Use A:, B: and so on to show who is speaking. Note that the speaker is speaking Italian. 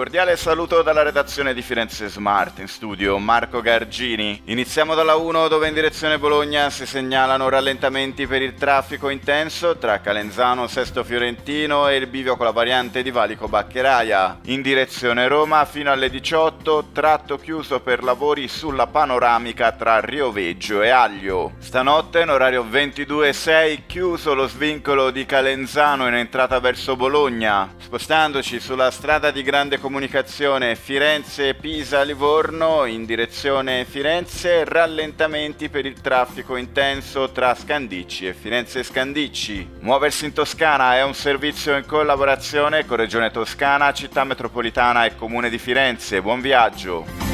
A: cordiale saluto dalla redazione di Firenze Smart, in studio Marco Gargini. Iniziamo dalla 1 dove in direzione Bologna si segnalano rallentamenti per il traffico intenso tra Calenzano, Sesto Fiorentino e il bivio con la variante di Valico Baccheraia. In direzione Roma fino alle 18 tratto chiuso per lavori sulla panoramica tra Rio Veggio e Aglio. Stanotte in orario 22.6 chiuso lo svincolo di Calenzano in entrata verso Bologna. Spostandoci sulla strada di grande comunicazione Firenze-Pisa-Livorno in direzione Firenze, rallentamenti per il traffico intenso tra Scandicci e Firenze-Scandicci. Muoversi in Toscana è un servizio in collaborazione con Regione Toscana, Città Metropolitana e Comune di Firenze. Buon viaggio!